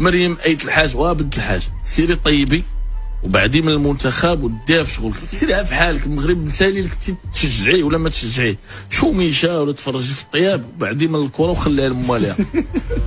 مريم أيت الحاج وبنت الحاج. سيري طيبي وبعدي من المنتخب وديها في شغلك سيريها في حالك المغرب مثالي لك تشجعيه ولا ما تشجعيه شو ميشا ولا تفرجي في الطياب وبعدي من الكره وخليها لمواليها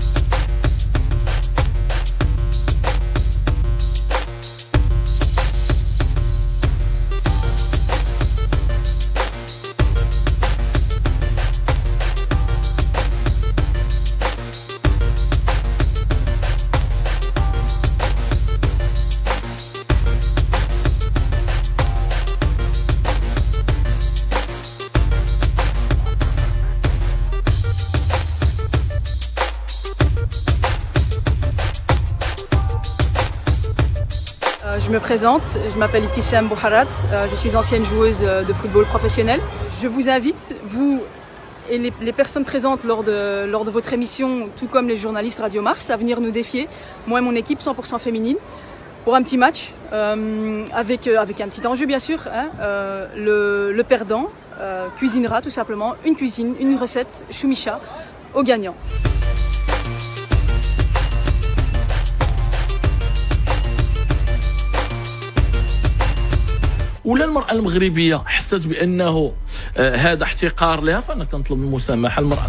Je me présente, je m'appelle Ibtissam Bouharat, euh, je suis ancienne joueuse euh, de football professionnel. Je vous invite, vous et les, personnes présentes lors de, lors de votre émission, tout comme les journalistes Radio Mars, à venir nous défier, moi et mon équipe 100% féminine, pour un petit match, euh, avec, euh, avec un petit enjeu bien sûr. hein. Euh, le, perdant euh, cuisinera tout simplement une cuisine, une recette choumicha au gagnant. ولا المرأة المغربية حست بأنه آه، هذا احتقار لها فأنا كنطلب المسامحة المراه